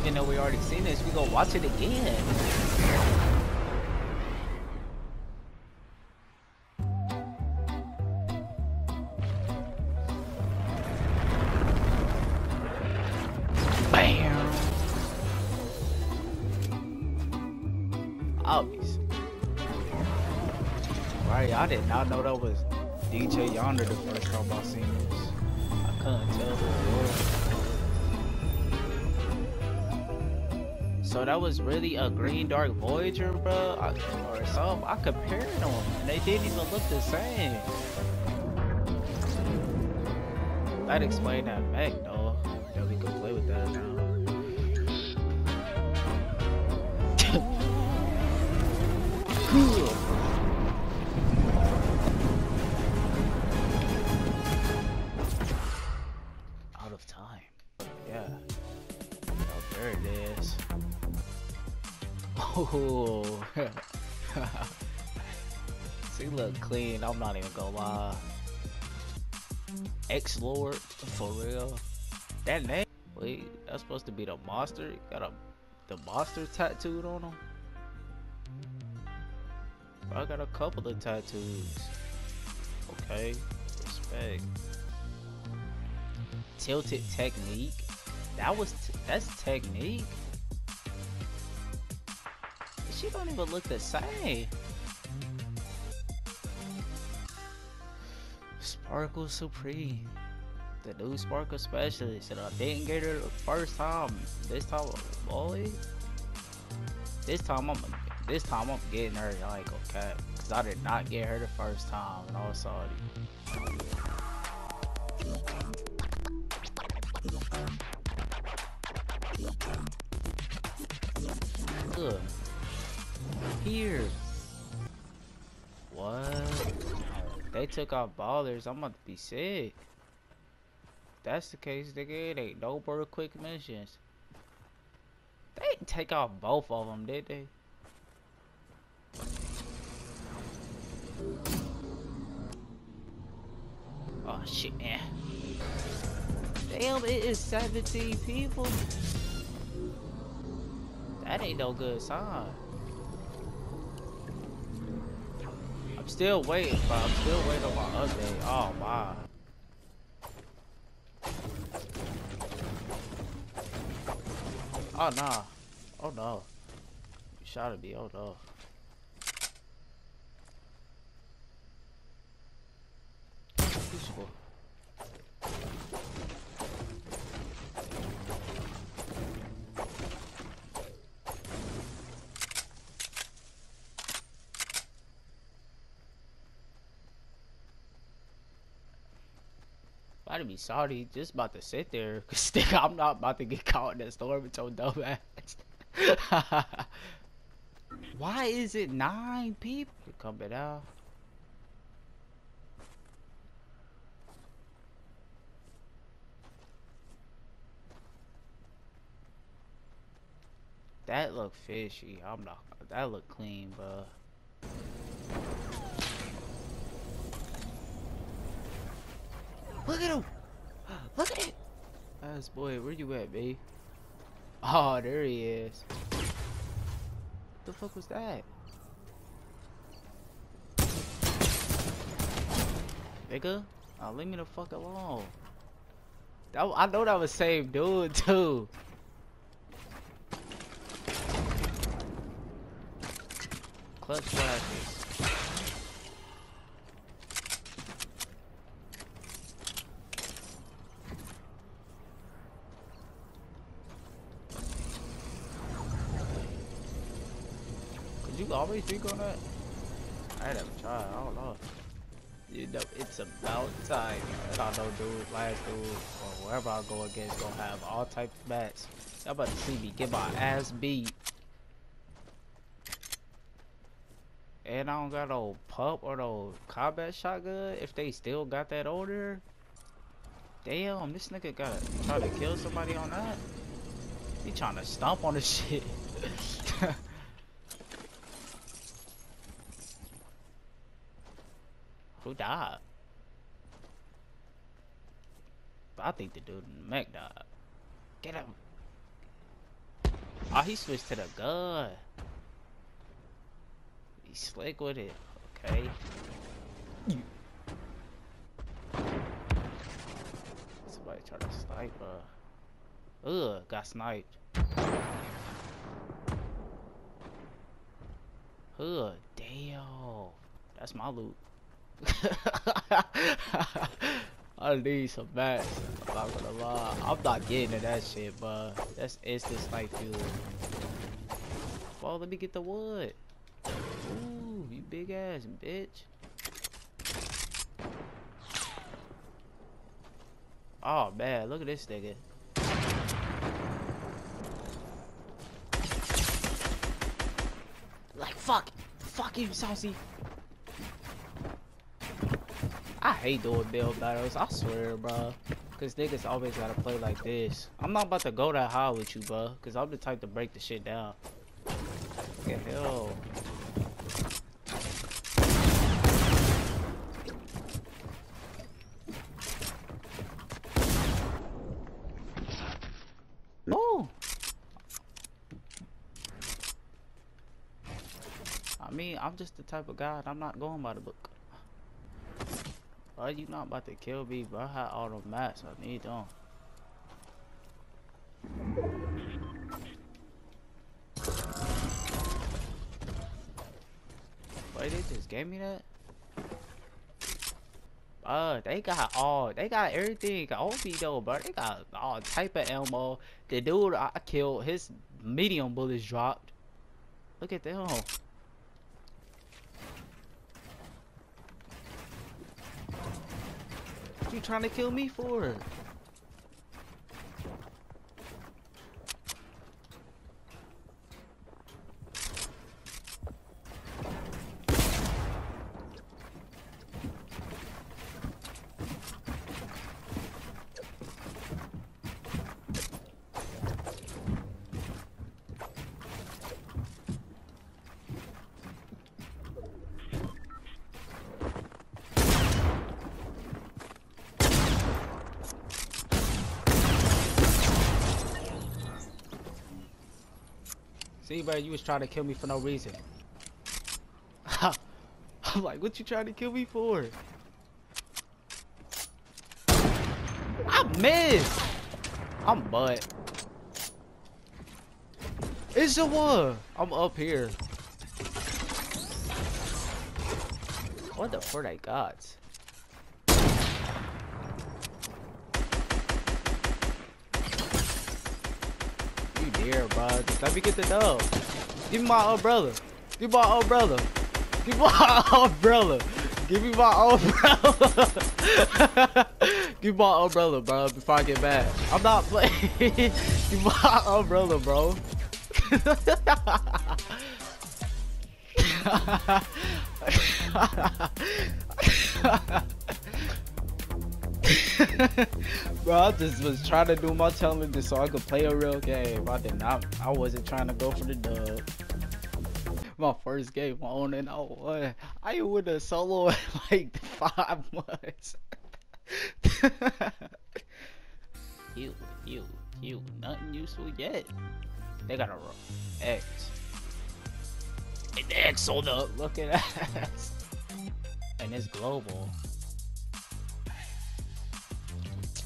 even though we already seen this, we go watch it again. Bam. Did not know that was DJ Yonder the first time I seen this. I couldn't tell. So that was really a Green Dark Voyager, bro, I, or something. I compared them, and they didn't even look the same. That explained that back, though. Yeah, we could play with that now. Cool. Clean. I'm not even gonna lie. X Lord, for real. That name? Wait, that's supposed to be the monster. Got a the monster tattooed on him. I got a couple of tattoos. Okay, respect. Tilted Teknique. That was that's Teknique. She don't even look the same. Sparkle Supreme. The new Sparkle Specialist. And I didn't get her the first time. This time, boy. This time I'm this time I'm getting her like okay. Cause I did not get her the first time and I was sorry. Good. Here. What? They took off ballers. I'm about to be sick. If that's the case, nigga. It ain't no more quick missions. They didn't take off both of them, did they? Oh shit, man. Damn, it is 17 people. That ain't no good sign. Still waiting, but I'm still waiting on my update. Oh my. Oh nah. Oh no. You shot at me. Oh no. I'd be sorry, just about to sit there, cause I'm not about to get caught in that storm with your dumb ass. Why is it nine people? Coming out. That look fishy. I'm not. That look clean, but. Look at him! Look at it! Ass boy, where you at, babe? Oh, there he is. What the fuck was that? Nigga, oh, leave me the fuck alone. That, I know that was same dude too. Clutch flashes. You always think on that? I had to try. I don't know. You know, it's about time. I know dude, last dude, or whoever I go against, gonna have all type of bats. Y'all about to see me get my ass beat. And I don't got no pump or no combat shotgun. If they still got that order, damn, this nigga got to try to kill somebody on that. He trying to stomp on the shit. Who died? I think the dude in the mech died. Get him. Oh, he switched to the gun. He's slick with it. Okay. Somebody try to snipe. Uh. Ugh, got sniped. Ugh, damn. That's my loot. I need some bats. I'm not gonna lie. I'm not getting to that shit, but that's instant snipe fuel. Well, let me get the wood. Ooh, you big ass bitch. Oh man, look at this nigga. Like fuck, fuck you, saucy. I hate doing build battles. I swear, bro. Cause niggas always gotta play like this. I'm not about to go that high with you, bro. Cause I'm the type to break the shit down. The hell? No. I mean, I'm just the type of guy. I'm not going by the book. Why you not about to kill me, bro? I had all the mats. I need them. Wait, they just gave me that? Uh, they got all, they got everything. OP though, bro. They got all type of ammo. The dude I killed, his medium bullets dropped. Look at them. You trying to kill me for? See, bro, you was trying to kill me for no reason. I'm like, what you trying to kill me for? I missed. I'm butt. It's the one. I'm up here. What the fuck I got? Here, bro. Let me get the dub. Give me my umbrella. Give me my umbrella. Give me my umbrella. Give me my umbrella. Give me my umbrella, bro, before I get mad. I'm not playing. Give me my umbrella, bro. Bro, I just was trying to do my challenge so I could play a real game. I did not. I wasn't trying to go for the dub. My first game on and I won. I would have solo like five months. you, you, you, nothing useful yet. They got a X. And X on the look at that. And it's global.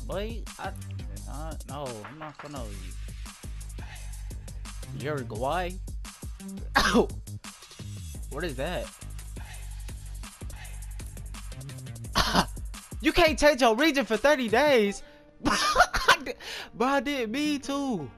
Boy, I, uh, no, I'm not gonna know you. Uruguay? Oh! What is that? you can't change your region for 30 days! Bro, I did me too.